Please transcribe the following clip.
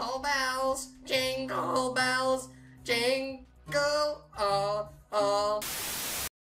Jingle bells, jingle bells, jingle all